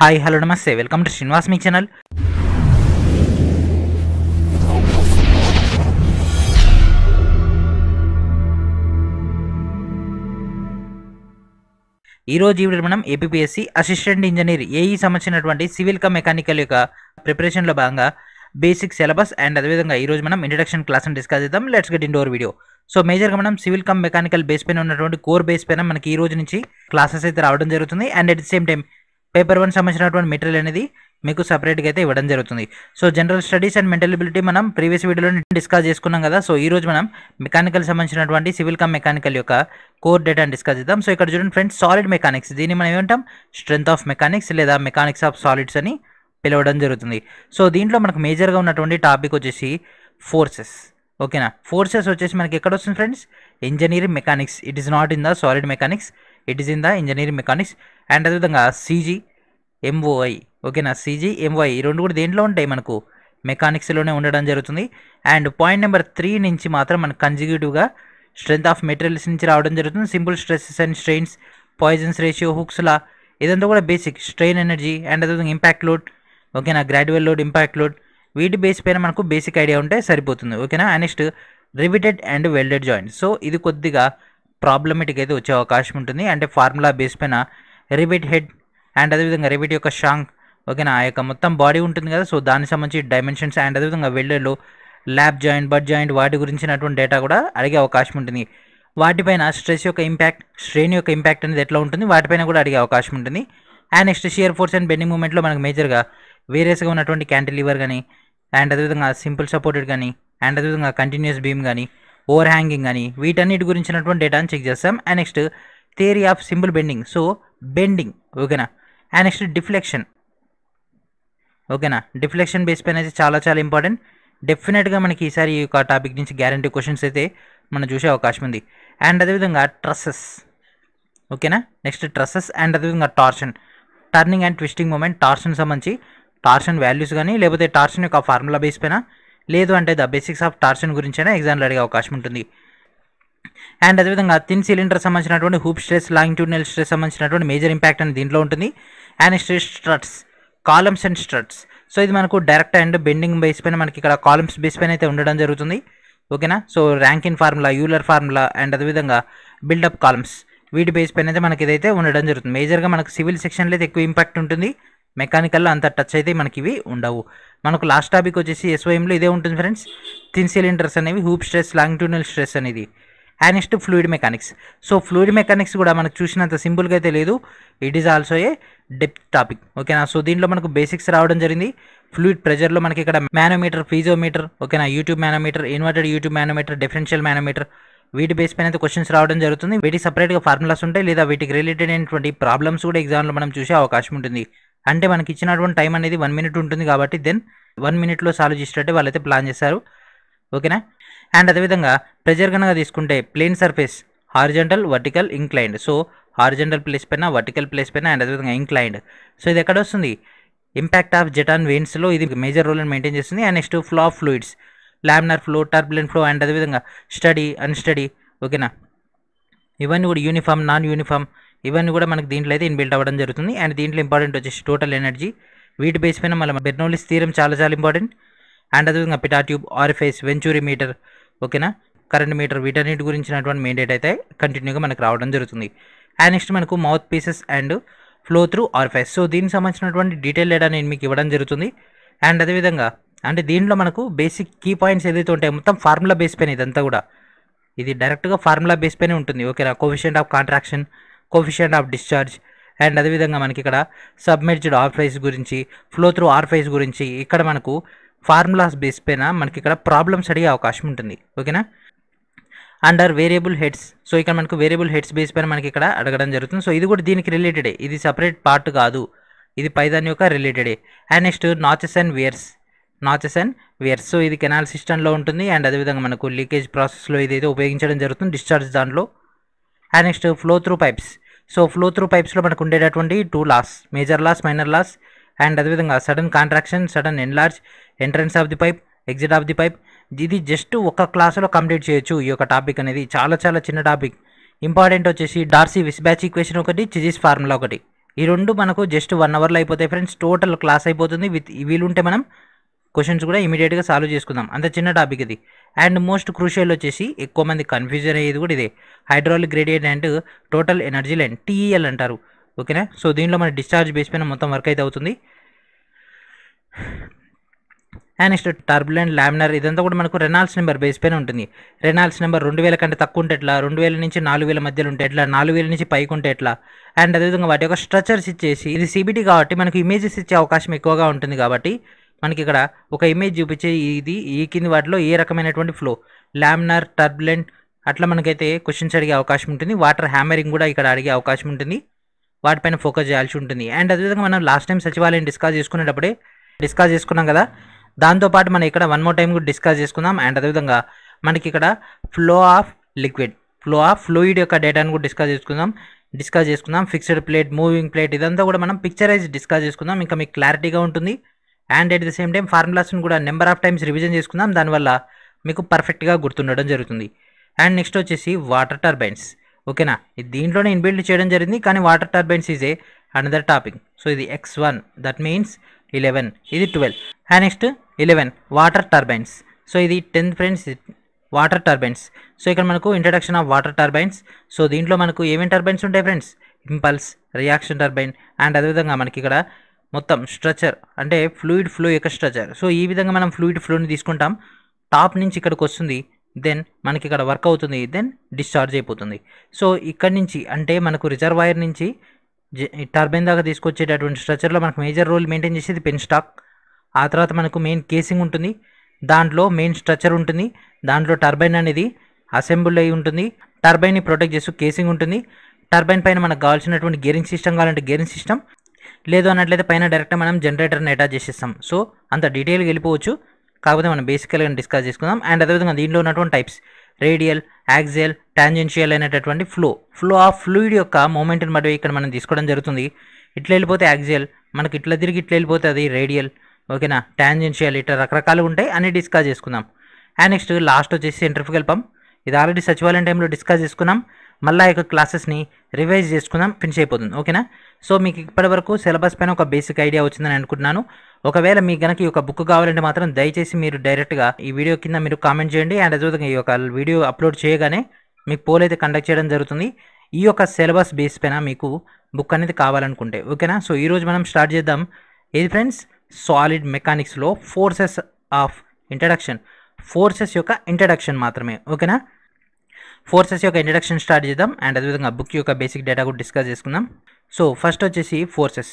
Hi hello నమస్తే. Welcome to Srinivas మీ channel. ఈ రోజు ఈ వీడియోలో మనం ఏపీఎస్సి అసిస్టెంట్ ఇంజనీర్ ఏఈ సంబంధించినటువంటి సివిల్ కమ్ మెకానికల్ యొక్క ప్రిపరేషన్లో భాగంగా బేసిక్ సిలబస్ అండ్ అదేవిధంగా ఈ రోజు మనం ఇంట్రడక్షన్ క్లాస్ని డిస్కస్ చేద్దాం. Let's get into video so మేజర్గా మనం సివిల్ కమ్ మెకానికల్ బేస్ పైన ఉన్నటువంటి కోర్ బేస్ పైన మనకి ఈ రోజు నుంచి క్లాసెస్ అయితే రావడం జరుగుతుంది. And at the same time paper one సంబంధించినటువంటి మెటీరియల్ అనేది మీకు సపరేట్గా అయితే ఇవ్వడం జరుగుతుంది. So general studies and mental ability మనం ప్రీవియస్ వీడియోలో డిస్కస్ చేసుకున్నాం కదా. సో ఈ రోజు మనం మెకానికల్ సంబంధించినటువంటి సివిల్ కమ్ మెకానికల్ యొక్క కోర్ డేటాని డిస్కస్ చేద్దాం. సో ఇక్కడ చూడండి ఫ్రెండ్స్ సాలిడ్ మెకానిక్స్ దీన్ని మనం ఏమంటాం? స్ట్రెంత్ ఆఫ్ మెకానిక్స్ లేదా మెకానిక్స్ ఆఫ్ సాలిడ్స్ అని పిలవడం జరుగుతుంది. సో దీంట్లో మనకు మేజర్గా ఉన్నటువంటి టాపిక్ వచ్చేసి ఫోర్సెస్ ఓకేనా ఫోర్సెస్ వచ్చేసి మనకి ఎక్కడ వస్తుంది friends engineering mechanics it is not in the solid mechanics it is in the engineering mechanics and అదేవిధంగా సీజీ ఎంఓఐ ఓకేనా సీజీ ఎంఓఐ ఈ రెండు కూడా దేంట్లో ఉంటాయి మనకు? మెకానిక్స్లోనే ఉండడం జరుగుతుంది. అండ్ పాయింట్ నెంబర్ త్రీ నుంచి మాత్రం మనకు కన్జిక్యూటివ్గా స్ట్రెంత్ ఆఫ్ మెటీరియల్స్ నుంచి రావడం జరుగుతుంది. Simple stresses and strains Poisson's ratio Hooke's law ఇదంతా కూడా బేసిక్ స్ట్రెయిన్ ఎనర్జీ అండ్ అదేవిధంగా ఇంపాక్ట్ లోడ్ ఓకేనా గ్రాడ్యువల్ లోడ్ ఇంపాక్ట్ లోడ్ వీటి బేస్ పైన మనకు బేసిక్ ఐడియా ఉంటే సరిపోతుంది. ఓకేనా next riveted and welded joint so ఇది కొద్దిగా ప్రాబ్లమేటిక్ అయితే వచ్చే అవకాశం ఉంటుంది. అంటే ఫార్ములా బేస్ పైన రివిట్ హెడ్ అండ్ అదేవిధంగా రివిట్ యొక్క షాంక్ ఓకేనా ఆ యొక్క మొత్తం బాడీ ఉంటుంది కదా. సో దానికి సంబంధించి డైమెన్షన్స్ అండ్ అదేవిధంగా వెల్డెడ్లో ల్యాబ్ జాయింట్ బడ్ జాయింట్ వాటి గురించినటువంటి డేటా కూడా అడిగే అవకాశం ఉంటుంది. వాటిపైన స్ట్రెస్ యొక్క ఇంపాక్ట్ స్ట్రెయిన్ యొక్క ఇంపాక్ట్ అనేది ఎట్లా ఉంటుంది? వాటిపైన కూడా అడిగే అవకాశం ఉంటుంది. And next shear force and bending మూమెంట్లో మనకు మేజర్గా వేరియస్గా ఉన్నటువంటి క్యాంటిలివర్ కానీ అండ్ అదేవిధంగా సింపుల్ సపోర్టెడ్ కానీ అండ్ అదేవిధంగా కంటిన్యూస్ బీమ్ కానీ ఓవర్ హ్యాంగింగ్ అని వీటన్నిటి గురించినటువంటి డేటాను చెక్ చేస్తాం. And next theory of simple bending so bending ఓకేనా? అండ్ నెక్స్ట్ డిఫ్లెక్షన్ ఓకేనా? డిఫ్లెక్షన్ బేస్ పైన అయితే చాలా చాలా ఇంపార్టెంట్ డెఫినెట్గా మనకి ఈసారి ఈ యొక్క టాపిక్ నుంచి గ్యారంటీ క్వశ్చన్స్ అయితే మనం చూసే అవకాశం ఉంది. అండ్ అదేవిధంగా ట్రస్సెస్ ఓకేనా? నెక్స్ట్ ట్రస్సెస్ అండ్ అదేవిధంగా torsion turning and twisting moment torsion సంబంధించి టార్షన్ వాల్యూస్ కానీ లేకపోతే టార్షన్ యొక్క ఫార్ములా బేస్ పైన లేదు అంటే ద బేసిక్స్ ఆఫ్ టార్షన్ గురించైనా ఎగ్జామ్లు అడిగే అవకాశం ఉంటుంది. అండ్ అదేవిధంగా థిన్ సిలిండర్ సంబంధించినటువంటి హూప్ స్ట్రెస్ లాంగిట్యూడినల్ స్ట్రెస్ సంబంధించినటువంటి మేజర్ ఇంపాక్ట్ అనేది దీంట్లో ఉంటుంది. And stress struts columns and struts. So ఇది మనకు డైరెక్ట్ అండ్ బెండింగ్ బేస్ పైన మనకి ఇక్కడ కాలమ్స్ బేస్ పైన అయితే ఉండడం జరుగుతుంది. ఓకేనా? So Rankine formula Euler formula and అదేవిధంగా బిల్డప్ కాలమ్స్ వీటి బేస్ పైన అయితే మనకి ఇదైతే ఉండడం జరుగుతుంది. మేజర్గా మనకు సివిల్ సెక్షన్లో అయితే ఎక్కువ ఇంపాక్ట్ ఉంటుంది. మెకానికల్లో అంత టచ్ అయితే మనకి ఇవి ఉండవు. మనకు లాస్ట్ టాపిక్ వచ్చేసి ఎస్వైఎంలో ఇదే ఉంటుంది ఫ్రెండ్స్ థిన్ సిలిండర్స్ అనేవి హూప్ స్ట్రెస్ లాంగిట్యూనల్ స్ట్రెస్ అనేది. And next fluid mechanics so fluid mechanics కూడా మనకు చూసినంత సింపుల్గా అయితే లేదు. It is also a depth topic ఓకేనా సో దీంట్లో మనకు బేసిక్స్ రావడం జరిగింది. ఫ్లూయిడ్ ప్రెజర్లో మనకి ఇక్కడ మ్యానోమీటర్ ఫీజోమీటర్ ఓకేనా U tube manometer inverted U tube manometer differential manometer వీటి బేస్ పైన అయితే క్వశ్చన్స్ రావడం జరుగుతుంది. వీటికి సపరేట్గా ఫార్ములాస్ ఉంటాయి. లేదా వీటికి రిలేటెడ్ అయినటువంటి ప్రాబ్లమ్స్ కూడా ఎగ్జామ్లో మనం చూసే అవకాశం ఉంటుంది. అంటే మనకి ఇచ్చినటువంటి టైం అనేది వన్ మినిట్ ఉంటుంది కాబట్టి దెన్ వన్ మినిట్లో సాల్వ్ చేసేటట్టు వాళ్ళైతే ప్లాన్ చేస్తారు. ఓకేనా అండ్ అదేవిధంగా ప్రెజర్ కనుక తీసుకుంటే plane surface horizontal vertical inclined so horizontal place పైన వర్టికల్ ప్లేస్ పైన అండ్ అదేవిధంగా ఇంక్లైండ్ సో ఇది ఎక్కడ వస్తుంది? ఇంపాక్ట్ ఆఫ్ జెటాన్ వెయిన్స్లో ఇది మేజర్ రోల్ మెయింటైన్ చేస్తుంది. And next flow of fluids laminar flow turbulent flow and అదేవిధంగా స్టడీ అన్స్టడీ ఓకేనా ఇవన్నీ కూడా యూనిఫామ్ నాన్ యూనిఫామ్ ఇవన్నీ కూడా మనకి దీంట్లో అయితే ఇన్బిల్ట్ అవ్వడం జరుగుతుంది. అండ్ దీంట్లో ఇంపార్టెంట్ వచ్చేసి టోటల్ ఎనర్జీ. వీటి బేస్ పైన మళ్ళీ బెర్నోలిస్ తీరం చాలా చాలా ఇంపార్టెంట్. అండ్ అదేవిధంగా pitot tube orifice venturi meter ఓకేనా? కరెంట్ మీటర్ వీటన్నిటి గురించినటువంటి మెయిన్ డేట్ అయితే కంటిన్యూగా మనకు రావడం జరుగుతుంది. అండ్ నెక్స్ట్ మనకు mouthpieces and flow through orifice so దీనికి సంబంధించినటువంటి డీటెయిల్ డేటా నేను మీకు ఇవ్వడం జరుగుతుంది. అండ్ అదేవిధంగా అంటే దీంట్లో మనకు బేసిక్ కీ పాయింట్స్ ఏదైతే ఉంటాయో మొత్తం ఫార్ములా బేస్ పైన ఇదంతా కూడా. ఇది డైరెక్ట్గా ఫార్ములా బేస్ పైన ఉంటుంది. ఓకేనా? Coefficient of contraction coefficient of discharge and అదేవిధంగా మనకి ఇక్కడ సబ్మెర్జ్డ్ ఆర్ఫైస్ గురించి ఫ్లో త్రూ ఆర్ఫైస్ గురించి ఇక్కడ మనకు ఫార్ములాస్ బేస్ పైన మనకి ఇక్కడ ప్రాబ్లమ్స్ అడిగే అవకాశం ఉంటుంది. ఓకేనా అండర్ వేరియబుల్ హెడ్స్ సో ఇక్కడ మనకు వేరియబుల్ హెడ్స్ బేస్ పైన మనకి ఇక్కడ అడగడం జరుగుతుంది. సో ఇది కూడా దీనికి రిలేటెడే ఇది సపరేట్ పార్ట్ కాదు. ఇది పైదాని యొక్క రిలేటెడే and next notches and weirs notches and weirs so ఇది కెనాల్ సిస్టంలో ఉంటుంది. అండ్ అదేవిధంగా మనకు లీకేజ్ ప్రాసెస్లో ఇదైతే ఉపయోగించడం జరుగుతుంది. డిశ్చార్జ్ దాంట్లో. And next flow through pipes so flow through పైప్స్లో మనకు ఉండేటటువంటి two loss major loss minor loss and అదేవిధంగా sudden contraction sudden enlarge entrance of the pipe exit of the pipe ఇది జస్ట్ ఒక క్లాసులో కంప్లీట్ చేయొచ్చు ఈ యొక్క టాపిక్ అనేది చాలా చాలా చిన్న టాపిక్ ఇంపార్టెంట్ వచ్చేసి డార్సీ విస్బ్యాచ్ ఈక్వేషన్ ఒకటి చిజిస్ ఫార్ములా ఒకటి. ఈ రెండు మనకు జస్ట్ వన్ అవర్లో అయిపోతాయి ఫ్రెండ్స్ టోటల్ క్లాస్ అయిపోతుంది. విత్ వీలుంటే మనం క్వశ్చన్స్ కూడా ఇమీడియట్గా సాల్వ్ చేసుకుందాం. అంత చిన్న టాపిక్ ఇది. అండ్ మోస్ట్ క్రూషియల్ వచ్చేసి ఎక్కువ మంది కన్ఫ్యూజన్ అయ్యేది కూడా ఇదే. Hydraulic gradient and total energy line TEL అంటారు. ఓకేనా? సో దీనిలో మన డిశ్చార్జ్ బేస్ పైన మొత్తం వర్క్ అయితే అవుతుంది. అండ్ నెక్స్ట్ టర్బులెంట్ లామినర్ ఇదంతా కూడా మనకు రెనాల్స్ నెంబర్ బేస్ పైన ఉంటుంది. రెనాల్స్ నెంబర్ రెండు వేల కంటే తక్కువ ఉంటే ఎట్లా? రెండు వేల నుంచి నాలుగు వేల మధ్యలో ఉంటే ఎట్లా? నాలుగు వేల నుంచి పైకి ఉంటే ఎట్లా? అండ్ అదేవిధంగా వాటి యొక్క స్ట్రక్చర్స్ ఇచ్చేసి ఇది సిబిటీ కాబట్టి మనకు ఇమేజెస్ ఇచ్చే అవకాశం ఎక్కువగా ఉంటుంది కాబట్టి మనకి ఇక్కడ ఒక ఇమేజ్ చూపించే ఇది ఈ కింది వాటిలో ఏ రకమైనటువంటి ఫ్లో లామినర్ టర్బులెంట్ అట్లా మనకైతే క్వశ్చన్స్ అడిగే అవకాశం ఉంటుంది. వాటర్ హ్యామరింగ్ కూడా ఇక్కడ అడిగే అవకాశం ఉంటుంది. వాటిపైన ఫోకస్ చేయాల్సి ఉంటుంది. అండ్ అదేవిధంగా మనం లాస్ట్ టైం సచివాలయం డిస్కస్ చేసుకునేటప్పుడే డిస్కస్ చేసుకున్నాం కదా దాంతోపాటు మనం ఇక్కడ వన్ మోర్ టైం కూడా డిస్కస్ చేసుకుందాం. అండ్ అదేవిధంగా మనకి ఇక్కడ flow of liquid flow of fluid యొక్క డేటాను కూడా డిస్కస్ చేసుకుందాం. డిస్కస్ చేసుకుందాం. ఫిక్స్డ్ ప్లేట్ మూవింగ్ ప్లేట్ ఇదంతా కూడా మనం పిక్చరైజ్ డిస్కస్ చేసుకుందాం. ఇంకా మీకు క్లారిటీగా ఉంటుంది. And at the same time ఫార్ములాస్ని కూడా నెంబర్ ఆఫ్ టైమ్స్ రివిజన్ చేసుకుందాం. దానివల్ల మీకు పర్ఫెక్ట్గా గుర్తుండడం జరుగుతుంది. అండ్ నెక్స్ట్ వచ్చేసి వాటర్ టర్బైన్స్ ఓకేనా ఇది దీంట్లోనే ఇన్బిల్డ్ చేయడం జరిగింది. కానీ water turbines is a another topic so ఇది X one that means eleven ఇది twelve and next eleven water turbines so ఇది tenth friends water turbines so ఇక్కడ మనకు introduction of water turbines so దీంట్లో మనకు ఏమేమి టర్బైన్స్ ఉంటాయి friends impulse reaction turbine and అదేవిధంగా మనకి ఇక్కడ మొత్తం స్ట్రక్చర్ అంటే ఫ్లూయిడ్ ఫ్లో యొక్క స్ట్రక్చర్. సో ఈ విధంగా మనం ఫ్లూయిడ్ ఫ్లోని తీసుకుంటాం. టాప్ నుంచి ఇక్కడికి వస్తుంది దెన్ మనకి ఇక్కడ వర్క్ అవుతుంది దెన్ డిశ్చార్జ్ అయిపోతుంది. సో ఇక్కడ నుంచి అంటే మనకు రిజర్వాయర్ నుంచి టర్బైన్ దాకా తీసుకొచ్చేటటువంటి స్ట్రక్చర్లో మనకు మేజర్ రోల్ మెయింటైన్ చేసేది పెన్ స్టాక్. ఆ తర్వాత మనకు మెయిన్ కేసింగ్ ఉంటుంది దాంట్లో మెయిన్ స్ట్రక్చర్ ఉంటుంది దాంట్లో టర్బైన్ అనేది అసెంబుల్ అయి ఉంటుంది. టర్బైన్ని ప్రొటెక్ట్ చేస్తూ కేసింగ్ ఉంటుంది. టర్బైన్ పైన మనకు కావాల్సినటువంటి గేరింగ్ సిస్టమ్ కావాలంటే గేరింగ్ సిస్టమ్ లేదు అన్నట్లయితే పైన డైరెక్ట్ మనం జనరేటర్ని అటాచ్ చేసేస్తాం. సో అంత డీటెయిల్గా వెళ్ళిపోవచ్చు. కాకపోతే మనం బేసికల్గా డిస్కస్ చేసుకుందాం. అండ్ అదేవిధంగా దీంట్లో ఉన్నటువంటి టైప్స్ రేడియల్ యాక్సియల్ టాంజెన్షియల్ అనేటటువంటి ఫ్లో ఫ్లో ఆఫ్ ఫ్లూయిడ్ యొక్క మూమెంట్ని బట్టి ఇక్కడ మనం తీసుకోవడం జరుగుతుంది. ఇట్లా వెళ్ళిపోతే యాక్సియల్ మనకి ఇట్లా తిరిగి ఇట్లా వెళ్ళిపోతే అది రేడియల్ ఓకేనా టాంజెన్షియల్ ఇట్లా రకరకాలు ఉంటాయి. అన్ని డిస్కస్ చేసుకుందాం. అండ్ నెక్స్ట్ లాస్ట్ వచ్చేసి సెంట్రిఫికల్ పంప్ ఇది ఆల్రెడీ సచివాలయం టైంలో డిస్కస్ చేసుకున్నాం. మళ్ళీ యొక్క క్లాసెస్ని రివైజ్ చేసుకుందాం ఫినిష్ అయిపోతుంది. ఓకేనా? సో మీకు ఇప్పటివరకు సిలబస్ పైన ఒక బేసిక్ ఐడియా వచ్చిందని అనుకుంటున్నాను. ఒకవేళ మీకు గనక ఈ యొక్క బుక్ కావాలంటే మాత్రం దయచేసి మీరు డైరెక్ట్గా ఈ వీడియో కింద మీరు కామెంట్ చేయండి. అండ్ అదేవిధంగా ఈ యొక్క వీడియో అప్లోడ్ చేయగానే మీకు పోల్ అయితే కండక్ట్ చేయడం జరుగుతుంది. ఈ యొక్క సిలబస్ బేస్ పైన మీకు బుక్ అనేది కావాలనుకుంటే. ఓకేనా? సో ఈరోజు మనం స్టార్ట్ చేద్దాం. ఏది ఫ్రెండ్స్ సాలిడ్ మెకానిక్స్లో ఫోర్సెస్ ఆఫ్ ఇంట్రడక్షన్ ఫోర్సెస్ యొక్క ఇంట్రడక్షన్ మాత్రమే. ఓకేనా? ఫోర్సెస్ యొక్క ఇంట్రడక్షన్ స్టార్ట్ చేద్దాం అండ్ అదేవిధంగా బుక్ యొక్క బేసిక్ డేటా కూడా డిస్కస్ చేసుకుందాం. సో ఫస్ట్ వచ్చేసి ఫోర్సెస్.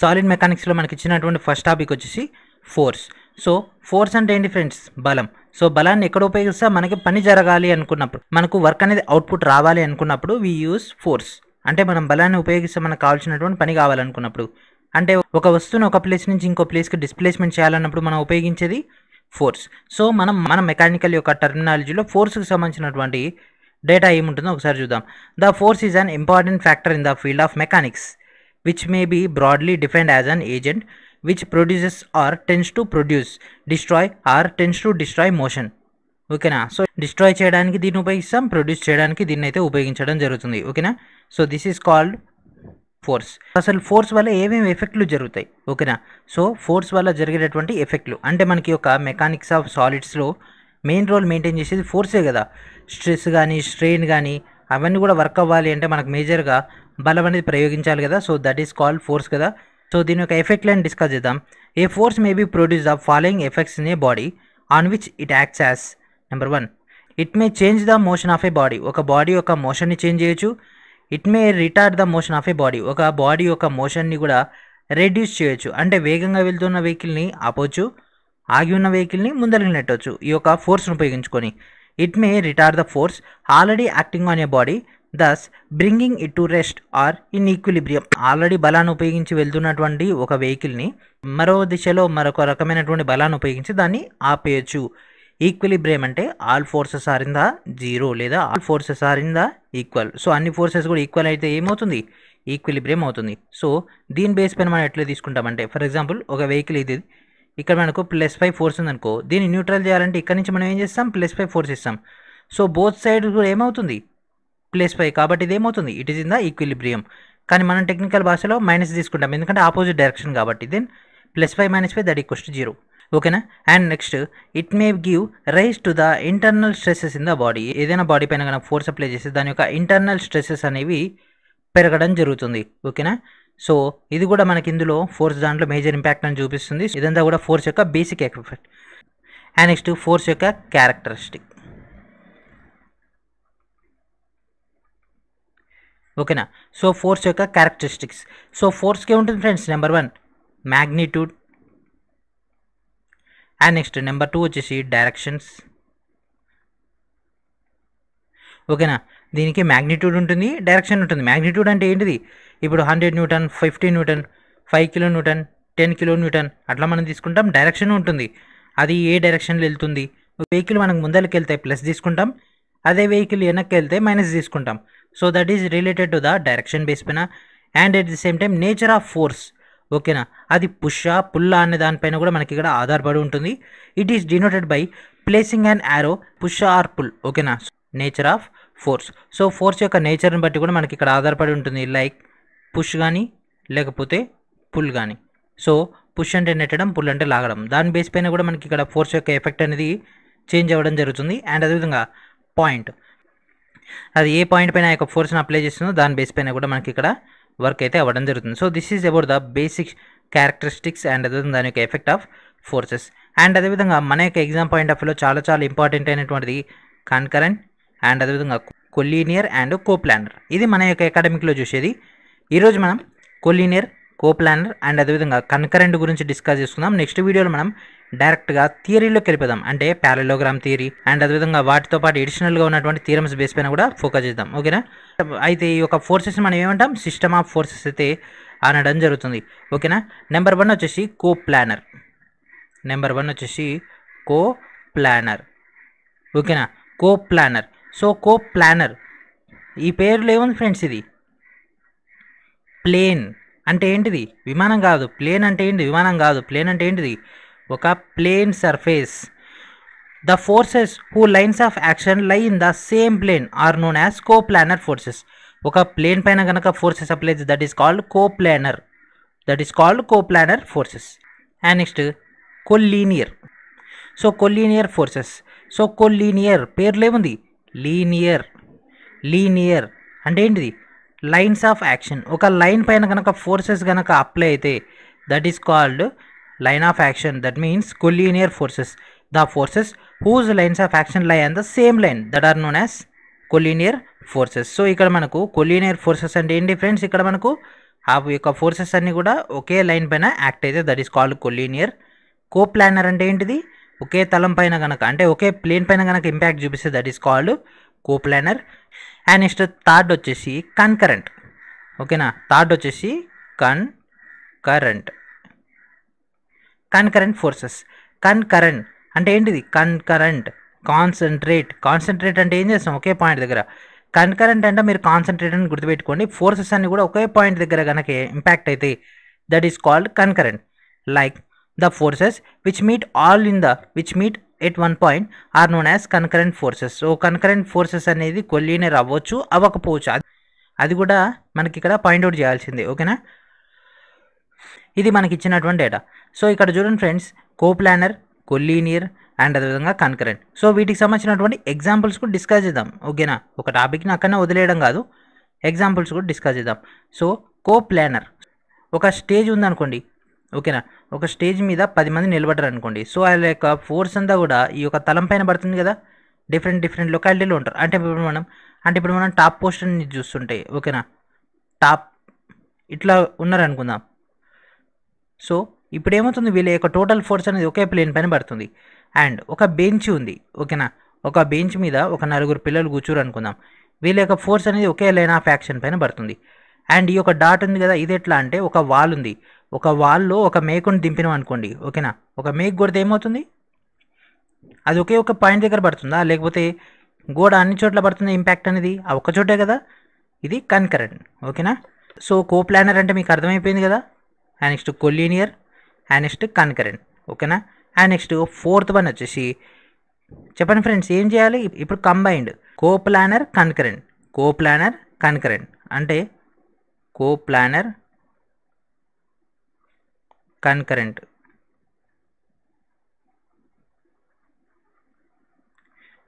సాలిడ్ మెకానిక్స్లో మనకి ఇచ్చినటువంటి ఫస్ట్ టాపిక్ వచ్చేసి ఫోర్స్. సో ఫోర్స్ అంటే ఏంటి ఫ్రెండ్స్? బలం. సో బలాన్ని ఎక్కడ ఉపయోగిస్తా? మనకి పని జరగాలి అనుకున్నప్పుడు మనకు వర్క్ అనేది అవుట్పుట్ రావాలి అనుకున్నప్పుడు వీ యూస్ ఫోర్స్ అంటే మనం బలాన్ని ఉపయోగిస్తే మనకు కావాల్సినటువంటి పని కావాలనుకున్నప్పుడు. అంటే ఒక వస్తువుని ఒక ప్లేస్ నుంచి ఇంకో ప్లేస్కి డిస్ప్లేస్మెంట్ చేయాలన్నప్పుడు మనం ఉపయోగించేది ఫోర్స్. సో మనం మన మెకానికల్ యొక్క టర్మినాలజీలో ఫోర్స్కి సంబంధించినటువంటి డేటా ఏముంటుందో ఒకసారి చూద్దాం. The force is an important factor in the field of mechanics which may be broadly defined as an agent which produces or tends to produce destroy or tends to destroy motion. ఓకేనా? So destroy చేయడానికి దీన్ని ఉపయోగిస్తాం produce చేయడానికి దీన్ని అయితే ఉపయోగించడం జరుగుతుంది. ఓకేనా? So this is called force అసలు ఫోర్స్ వల్ల ఏమేమి ఎఫెక్ట్లు జరుగుతాయి? ఓకేనా? సో ఫోర్స్ వల్ల జరిగేటటువంటి ఎఫెక్ట్లు అంటే మనకి ఒక మెకానిక్స్ ఆఫ్ సాలిడ్స్లో మెయిన్ రోల్ మెయింటైన్ చేసేది ఫోర్సే కదా? స్ట్రెస్ కానీ స్ట్రెయిన్ కానీ అవన్నీ కూడా వర్క్ అవ్వాలి అంటే మనకు మేజర్గా బలం అనేది ప్రయోగించాలి కదా? So that is called force కదా? సో దీని యొక్క ఎఫెక్ట్ లైన్ డిస్కస్ చేద్దాం. A force may be produce the following effects in a body on which it acts as number one it may change the motion of a body ఒక body యొక్క మోషన్ని change చేయొచ్చు. It may retard the motion of a body ఒక body యొక్క మోషన్ని కూడా reduce చేయొచ్చు. అంటే వేగంగా వెళ్తున్న వెహికల్ని ఆపొచ్చు ఆగి ఉన్న వెహికల్ని ముందరికి నెట్టవచ్చు ఈ యొక్క ఫోర్స్ను ఉపయోగించుకొని. It may retard the force already acting on a body thus bringing it to rest or in equilibrium already బలాన్ని ఉపయోగించి వెళ్తున్నటువంటి ఒక వెహికల్ని మరో దిశలో మరొక రకమైనటువంటి బలాన్ని ఉపయోగించి దాన్ని ఆపేయచ్చు. ఈక్విలిబ్రియం అంటే all forces are in the zero లేదా all forces are in the equal so అన్ని ఫోర్సెస్ కూడా ఈక్వల్ అయితే ఏమవుతుంది? ఈక్విలిబ్రియం అవుతుంది. సో దీని బేస్ పైన మనం ఎట్లా తీసుకుంటామంటే ఫర్ ఎగ్జాంపుల్ ఒక వెహికల్ ఇది ఇక్కడ మనకు ప్లస్ ఫైవ్ ఫోర్స్ ఉందనుకో దీన్ని న్యూట్రల్ చేయాలంటే ఇక్కడ నుంచి మనం ఏం చేస్తాం? ప్లస్ ఫైవ్ ఫోర్స్ ఇస్తాం సో బోత్ సైడ్ కూడా ఏమవుతుంది? ప్లస్ ఫైవ్ కాబట్టి ఇది ఏమవుతుంది? It is in the equilibrium కానీ మనం టెక్నికల్ భాషలో మైనస్ తీసుకుంటాం. ఎందుకంటే ఆపోజిట్ డైరెక్షన్ కాబట్టి then plus five minus five that equals to zero ఓకేనా? And next it may give rise to the internal stresses in the body. ఏదైనా body పైన కనుక ఫోర్స్ అప్లై చేస్తే దాని యొక్క ఇంటర్నల్ స్ట్రెసెస్ అనేవి పెరగడం జరుగుతుంది. ఓకేనా? సో ఇది కూడా మనకి ఇందులో ఫోర్స్ దాంట్లో మేజర్ ఇంపాక్ట్ అని చూపిస్తుంది. ఇదంతా కూడా ఫోర్స్ యొక్క basic effect and next force యొక్క క్యారెక్టరిస్టిక్. ఓకేనా? సో ఫోర్స్ యొక్క క్యారెక్టరిస్టిక్స్. సో ఫోర్స్కి ఉంటుంది friends? Number one magnitude and next number two వచ్చేసి డైరెక్షన్స్ ఓకేనా దీనికి మ్యాగ్నిట్యూడ్ ఉంటుంది డైరెక్షన్ ఉంటుంది. మ్యాగ్నిట్యూడ్ అంటే ఏంటిది? ఇప్పుడు hundred newton fifty newton five kilo newton ten kilo newton అట్లా మనం తీసుకుంటాం డైరెక్షన్ ఉంటుంది. అది ఏ డైరెక్షన్లో వెళ్తుంది? వెహికల్ మనకు ముందరికి వెళ్తే ప్లస్ తీసుకుంటాం అదే వెహికల్ వెనక్కి వెళ్తే మైనస్ తీసుకుంటాం. So that is related to the direction base పైన. And at the same time nature of force ఓకేనా? అది పుషా పుల్లా అనే దానిపైన కూడా మనకి ఇక్కడ ఆధారపడి ఉంటుంది. It is denoted by placing and arrow push or pull. ఓకేనా? Nature of force so force యొక్క నేచర్ని బట్టి కూడా మనకి ఇక్కడ ఆధారపడి ఉంటుంది. లైక్ పుష్ కానీ లేకపోతే పుల్ కానీ సో పుష్ అంటే నెట్టడం పుల్ అంటే లాగడం. దాని బేస్ పైన కూడా మనకి ఇక్కడ ఫోర్స్ యొక్క ఎఫెక్ట్ అనేది చేంజ్ అవ్వడం జరుగుతుంది. అండ్ అదేవిధంగా పాయింట్ అది ఏ పాయింట్ పైన ఆ యొక్క ఫోర్స్ని అప్లై చేస్తుందో దాని బేస్ పైన కూడా మనకి ఇక్కడ వర్క్ అయితే అవ్వడం జరుగుతుంది. So this is about the basic characteristics and అదేవిధంగా దాని యొక్క ఎఫెక్ట్ ఆఫ్ ఫోర్సెస్ అండ్ అదేవిధంగా మన యొక్క ఎగ్జామ్ పాయింట్ ఆఫ్ వ్యూలో చాలా చాలా ఇంపార్టెంట్ అయినటువంటిది కన్కరెంట్ అండ్ అదేవిధంగా కొలీనియర్ అండ్ కోప్లానర్ ఇది మన యొక్క అకాడమిక్లో చూసేది. ఈరోజు మనం కొలీనియర్ కోప్లానర్ అండ్ అదేవిధంగా కన్కరెంట్ గురించి డిస్కస్ చేసుకుందాం. నెక్స్ట్ వీడియోలో మనం డైరెక్ట్గా థియరీలోకి వెళ్ళిపోదాం. అంటే ప్యారలోగ్రామ్ థియరీ అండ్ అదేవిధంగా వాటితో పాటు ఎడిషనల్గా ఉన్నటువంటి థియరమ్స్ బేస్ పైన కూడా ఫోకస్ చేద్దాం. ఓకేనా? అయితే ఈ యొక్క ఫోర్సెస్ మనం ఏమంటాం? సిస్టమ్ ఆఫ్ ఫోర్సెస్ అయితే అనడం జరుగుతుంది. ఓకేనా? నెంబర్ వన్ వచ్చేసి కో ప్లానర్ నెంబర్ వన్ వచ్చేసి కో ప్లానర్ ఓకేనా? Coplanar so coplanar ఈ పేరులో ఏముంది ఫ్రెండ్స్ ఇది? ప్లేన్ అంటే ఏంటిది? విమానం కాదు. ప్లేన్ అంటే ఏంటి విమానం కాదు. ప్లేన్ అంటే ఏంటిది? ఒక plane surface the forces who lines of action lie in the same plane are known as coplanar forces ఒక ప్లేన్ పైన కనుక forces apply that is called coplanar that is called coplanar forces and next collinear so collinear forces so collinear పేర్లేముంది linear linear అంటే ఏంటిది? Lines of action ఒక line పైన కనుక forces కనుక apply అయితే that is called line of action that means collinear forces the forces whose lines of action lie on the same line that are known as collinear forces so ఇక్కడ మనకు collinear forces అంటే ఏంటి friends ఇక్కడ మనకు ఆ యొక్క forces అన్నీ కూడా ఒకే లైన్ పైన యాక్ట్ అయితే that is called collinear coplanar అంటే ఏంటిది? ఒకే తలం పైన కనుక అంటే ఒకే ప్లేన్ పైన కనుక ఇంపాక్ట్ చూపిస్తే that is called coplanar and next third వచ్చేసి కన్కరెంట్ ఓకేనా థర్డ్ వచ్చేసి కన్ కరెంట్ కన్కరెంట్ ఫోర్సెస్ కన్కరెంట్ అంటే ఏంటిది? కన్కరెంట్ కాన్సన్ట్రేట్ కాన్సన్ట్రేట్ అంటే ఏం చేస్తాం? ఒకే పాయింట్ దగ్గర. కన్కరెంట్ అంటే మీరు కాన్సన్ట్రేట్ అని గుర్తుపెట్టుకోండి. ఫోర్సెస్ అన్ని కూడా ఒకే పాయింట్ దగ్గర కనుక ఇంపాక్ట్ అయితే that is called concurrent like the forces which meet all in the which meet at one point are known as concurrent forces so concurrent forces అనేది కొల్లీనర్ అవ్వచ్చు అవ్వకపోవచ్చు. అది- అది కూడా మనకి ఇక్కడ పాయింట్అవుట్ చేయాల్సిందే. ఓకేనా ఇది మనకి ఇచ్చినటువంటి డేటా సో ఇక్కడ చూడండి ఫ్రెండ్స్ కోప్లానర్ కొల్లీనియర్ అండ్ అదేవిధంగా కన్కరెంట్ సో వీటికి సంబంధించినటువంటి ఎగ్జాంపుల్స్ కూడా డిస్కస్ చేద్దాం. ఓకేనా ఒక టాపిక్ని అక్కడనే వదిలేయడం కాదు. ఎగ్జాంపుల్స్ కూడా డిస్కస్ చేద్దాం. సో కోప్లానర్ ఒక స్టేజ్ ఉందనుకోండి. ఓకేనా ఒక స్టేజ్ మీద పది మంది నిలబడ్డారు అనుకోండి సో వాళ్ళ యొక్క ఫోర్స్ అంతా కూడా ఈ యొక్క తలం పైన పడుతుంది కదా? డిఫరెంట్ డిఫరెంట్ లొకాలిటీలో ఉంటారు. అంటే ఇప్పుడు మనం అంటే ఇప్పుడు మనం టాప్ పోస్టర్ని చూస్తుంటే ఓకేనా టాప్ ఇట్లా ఉన్నారనుకుందాం. సో ఇప్పుడు ఏమవుతుంది వీళ్ళ యొక్క టోటల్ ఫోర్స్ అనేది ఒకే ప్లేన్ పైన పడుతుంది. అండ్ ఒక బెంచ్ ఉంది ఓకేనా? ఒక బెంచ్ మీద ఒక నలుగురు పిల్లలు కూర్చోరు అనుకుందాం. వీళ్ళ యొక్క ఫోర్స్ అనేది ఒకే లైన్ ఆఫ్ యాక్షన్ పైన పడుతుంది. అండ్ ఈ యొక్క డాట్ ఉంది కదా ఇది ఎట్లా అంటే ఒక వాల్ ఉంది. ఒక వాల్లో ఒక మేకుని దింపినాం అనుకోండి ఓకేనా? ఒక మేక్ కొడితే ఏమవుతుంది? అది ఒకే ఒక పాయింట్ దగ్గర పడుతుందా? లేకపోతే గోడ అన్ని చోట్ల పడుతుంది ఇంపాక్ట్ అనేది? ఆ ఒక్క చోటే కదా. ఇది కన్కరెంట్ ఓకేనా? సో కో ప్లానర్ అంటే మీకు అర్థమైపోయింది కదా? And next collinear and next concurrent ఓకేనా అండ్ నెక్స్ట్ ఫోర్త్ వన్ వచ్చేసి చెప్పండి ఫ్రెండ్స్ ఏం చేయాలి? ఇప్పుడు combined coplanar concurrent coplanar concurrent అంటే coplanar concurrent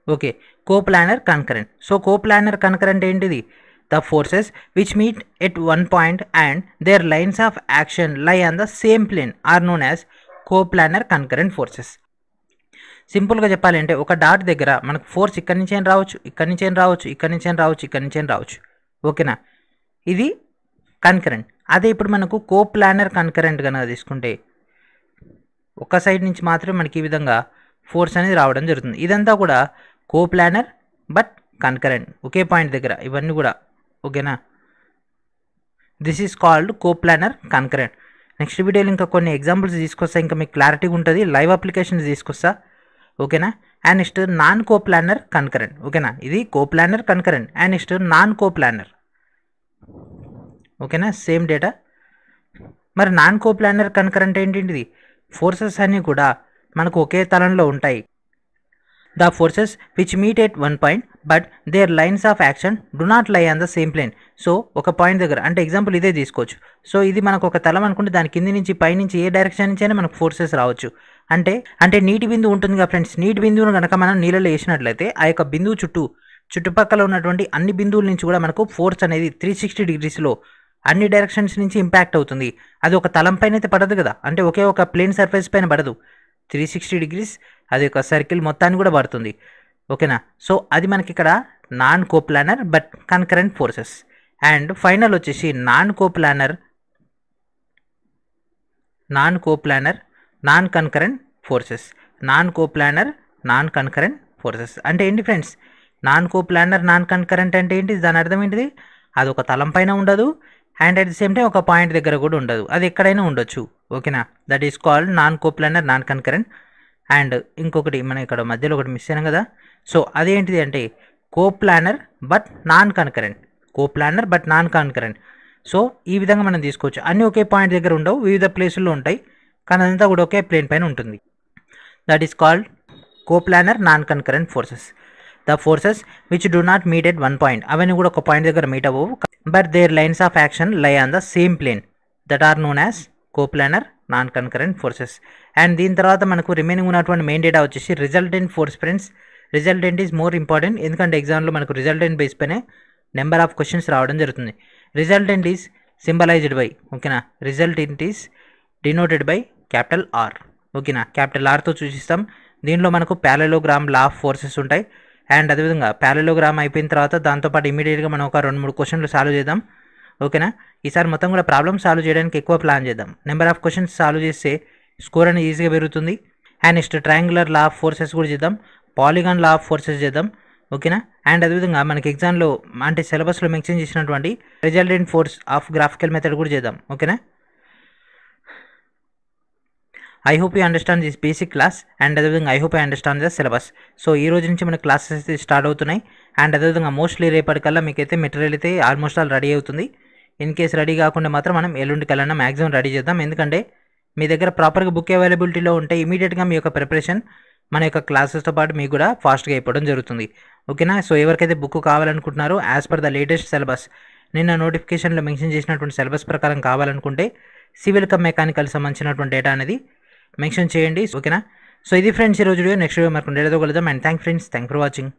okay coplanar concurrent so coplanar concurrent ఏంటిది? The forces which meet at one point and their lines of action lie on the same plane are known as coplanar concurrent forces సింపుల్గా చెప్పాలంటే ఒక dot దగ్గర మనకు force ఇక్కడి నుంచి ఏం రావచ్చు ఇక్కడి నుంచి ఏం రావచ్చు ఇక్కడి నుంచి ఏం రావచ్చు ఇక్కడి నుంచి ఏం రావచ్చు. ఓకేనా ఇది కన్కరెంట్ అదే ఇప్పుడు మనకు కో ప్లానర్ కన్కరెంట్ కనుక తీసుకుంటే ఒక సైడ్ నుంచి మాత్రమే మనకి ఈ విధంగా ఫోర్స్ అనేది రావడం జరుగుతుంది. ఇదంతా కూడా కో ప్లానర్ బట్ కన్కరెంట్ ఒకే పాయింట్ దగ్గర. ఇవన్నీ కూడా ఓకేనా? This is called coplanar concurrent next వీడియోలో ఇంకా కొన్ని ఎగ్జాంపుల్స్ తీసుకొస్తా ఇంకా మీకు క్లారిటీగా ఉంటుంది లైవ్ అప్లికేషన్స్ తీసుకొస్తా. ఓకేనా? And next non coplanar concurrent ఓకేనా? ఇది coplanar concurrent and next non coplanar ఓకేనా? సేమ్ డేటా మరి నాన్ కో ప్లానర్ కన్కరెంట్ ఏంటిది? ఫోర్సెస్ అన్నీ కూడా మనకు ఒకే తలంలో ఉంటాయి. The forces which meet at one point but their lines of action do not lie on the same plane. So ఒక పాయింట్ దగ్గర అంటే ఎగ్జాంపుల్ ఇదే తీసుకోవచ్చు. సో ఇది మనకు ఒక తలం అనుకుంటే దాని కింది నుంచి పైనుంచి ఏ డైరెక్షన్ నుంచి అయినా మనకు ఫోర్సెస్ రావచ్చు. అంటే అంటే నీటి బిందువు ఉంటుంది కదా ఫ్రెండ్స్ నీటి బిందువును కనుక మనం నీళ్ళలో వేసినట్లయితే ఆ యొక్క బిందువు చుట్టూ చుట్టుపక్కల ఉన్నటువంటి అన్ని బిందువుల నుంచి కూడా మనకు ఫోర్స్ అనేది త్రీ సిక్స్టీ డిగ్రీస్లో అన్ని డైరెక్షన్స్ నుంచి ఇంపాక్ట్ అవుతుంది. అది ఒక తలం పైన అయితే పడదు కదా అంటే ఒకే ఒక ప్లేన్ సర్ఫేస్ పైన పడదు. త్రీ సిక్స్టీ డిగ్రీస్ అది ఒక సర్కిల్ మొత్తాన్ని కూడా పడుతుంది ఓకేనా? సో అది మనకి ఇక్కడ non coplanar but concurrent forces and final వచ్చేసి non coplanar non coplanar non concurrent forces non coplanar non concurrent forces అంటే ఏంటి friends non coplanar non concurrent అంటే ఏంటి? దాని అర్థం ఏంటిది? అది ఒక తలం పైన ఉండదు. And at the same time ఒక పాయింట్ దగ్గర కూడా ఉండదు. అది ఎక్కడైనా ఉండొచ్చు. ఓకేనా? That is called non coplanar non concurrent and ఇంకొకటి మనం ఇక్కడ మధ్యలో ఒకటి మిస్ అయినాం కదా? సో అదేంటిది అంటే coplanar but non concurrent coplanar but non concurrent so ఈ విధంగా మనం తీసుకోవచ్చు. అన్నీ ఒకే పాయింట్ దగ్గర ఉండవు వివిధ ప్లేసుల్లో ఉంటాయి కానీ అదంతా కూడా ఒకే ప్లేన్ పైన ఉంటుంది. That is called coplanar non concurrent forces. The forces which do not meet at one point అవన్నీ కూడా ఒక పాయింట్ దగ్గర మీట్ అవ్వవు but their lines of action lie on the same plane that are known as coplanar non concurrent forces. And దీని తర్వాత మనకు remaining ఉన్నటువంటి main data వచ్చేసి resultant force friends resultant is more important ఎందుకంటే ఎగ్జామ్లో మనకు రిజల్టెంట్ బేస్ పైనే number of questions రావడం జరుగుతుంది. రిజల్టెంట్ ఈజ్ సింబలైజ్డ్ బై ఓకేనా resultant is denoted by capital R ఓకేనా క్యాపిటల్ ఆర్తో సూచిస్తాం. దీనిలో మనకు ప్యాలలోగ్రామ్ లా ఆఫ్ ఫోర్సెస్ ఉంటాయి. అండ్ అదేవిధంగా ప్యాలలోగ్రామ్ అయిపోయిన తర్వాత దాంతోపాటు ఇమీడియట్గా మనం ఒక రెండు మూడు క్వశ్చన్లు సాల్వ్ చేద్దాం. ఓకేనా ఈసారి మొత్తం కూడా ప్రాబ్లమ్ సాల్వ్ చేయడానికి ఎక్కువ ప్లాన్ చేద్దాం. నెంబర్ ఆఫ్ క్వశ్చన్స్ సాల్వ్ చేస్తే స్కోర్ అనేది ఈజీగా పెరుగుతుంది. And next triangular law of forces కూడా చేద్దాం. పాలిగాన్ లా ఆఫ్ ఫోర్సెస్ చేద్దాం ఓకేనా? అండ్ అదేవిధంగా మనకి ఎగ్జామ్లో అంటే సిలబస్లో మెన్షన్ చేసినటువంటి resultant force of graphical method కూడా చేద్దాం ఓకేనా? I hope you understand this basic class and అదేవిధంగా I hope you understand the syllabus so ఈ రోజు నుంచి మన క్లాసెస్ అయితే స్టార్ట్ అవుతున్నాయి. అండ్ అదేవిధంగా మోస్ట్లీ రేపటికల్లా మీకైతే మెటీరియల్ అయితే ఆల్మోస్ట్ ఆల్ రెడీ అవుతుంది. ఇన్ కేస్ రెడీ కాకుండా మాత్రం మనం ఎల్లుండి కల్లా మ్యాక్సిమం రెడీ చేద్దాం. ఎందుకంటే మీ దగ్గర ప్రాపర్గా బుక్ అవైలబిలిటీలో ఉంటే ఇమీడియట్గా మీ యొక్క ప్రిపరేషన్ మన యొక్క క్లాసెస్తో పాటు మీకు కూడా ఫాస్ట్గా అయిపోవడం జరుగుతుంది. ఓకేనా? సో ఎవరికైతే book కావాలనుకుంటున్నారో as per the latest syllabus నిన్న నోటిఫికేషన్లో మెన్షన్ చేసినటువంటి సిలబస్ ప్రకారం కావాలనుకుంటే సివిల్ కమ్ మెకానికల్ సంబంధించినటువంటి డేటా అనేది మెన్షన్ చేయండి. ఓకేనా? సో ఇది ఫ్రెండ్స్ ఈ రోజు నెక్స్ట్ వీడియో మనకు డేటాతో కలుద్దాం and thank friends thank for watching